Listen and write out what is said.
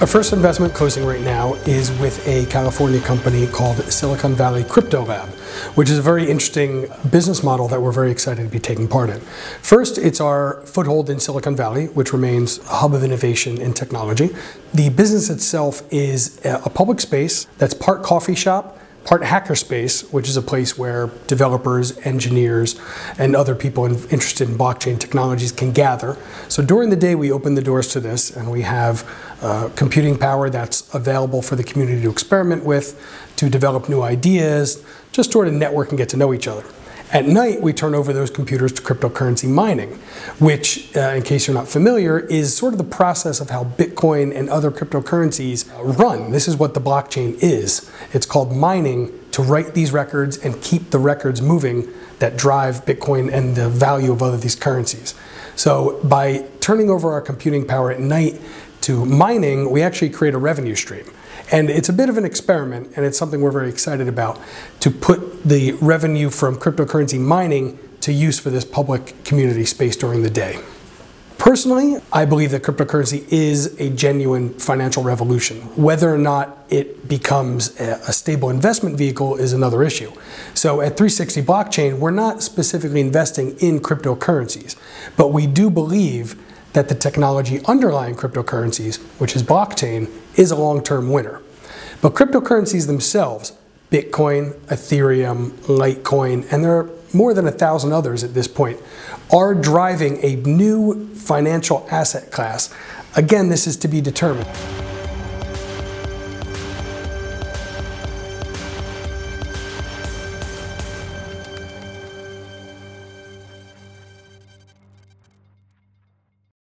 Our first investment closing right now is with a California company called Silicon Valley Crypto Lab, which is a very interesting business model that we're very excited to be taking part in. First, it's our foothold in Silicon Valley, which remains a hub of innovation in technology. The business itself is a public space that's part coffee shop, part hackerspace, which is a place where developers, engineers, and other people interested in blockchain technologies can gather. So during the day, we open the doors to this, and we have uh, computing power that's available for the community to experiment with, to develop new ideas, just sort of network and get to know each other. At night, we turn over those computers to cryptocurrency mining, which, uh, in case you're not familiar, is sort of the process of how Bitcoin and other cryptocurrencies run. This is what the blockchain is. It's called mining to write these records and keep the records moving that drive Bitcoin and the value of other these currencies. So by turning over our computing power at night to mining, we actually create a revenue stream. And it's a bit of an experiment, and it's something we're very excited about to put the revenue from cryptocurrency mining to use for this public community space during the day. Personally, I believe that cryptocurrency is a genuine financial revolution. Whether or not it becomes a stable investment vehicle is another issue. So at 360 Blockchain, we're not specifically investing in cryptocurrencies, but we do believe that the technology underlying cryptocurrencies, which is blockchain, is a long-term winner. But cryptocurrencies themselves, Bitcoin, Ethereum, Litecoin, and there are more than a thousand others at this point, are driving a new financial asset class. Again, this is to be determined.